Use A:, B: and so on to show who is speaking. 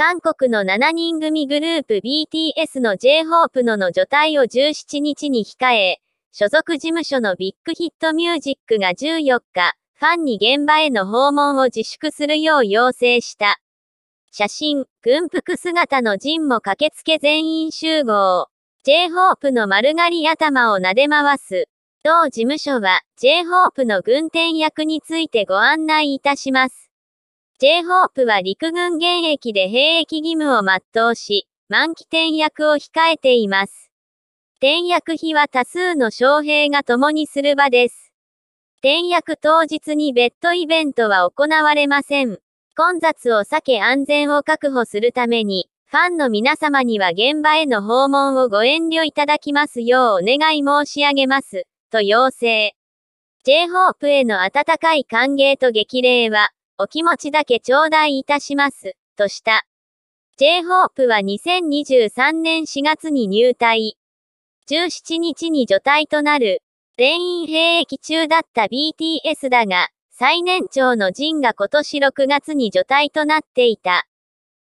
A: 韓国の7人組グループ BTS の J-Hope のの除隊を17日に控え、所属事務所のビッグヒットミュージックが14日、ファンに現場への訪問を自粛するよう要請した。写真、軍服姿のジンも駆けつけ全員集合。J-Hope の丸刈り頭を撫で回す。同事務所は J-Hope の軍転役についてご案内いたします。J-Hope は陸軍現役で兵役義務を全うし、満期転役を控えています。転役費は多数の将兵が共にする場です。転役当日に別途イベントは行われません。混雑を避け安全を確保するために、ファンの皆様には現場への訪問をご遠慮いただきますようお願い申し上げます、と要請。J-Hope への温かい歓迎と激励は、お気持ちだけ頂戴いたします、とした。J-Hope は2023年4月に入隊。17日に除隊となる。全員兵役中だった BTS だが、最年長のジンが今年6月に除隊となっていた。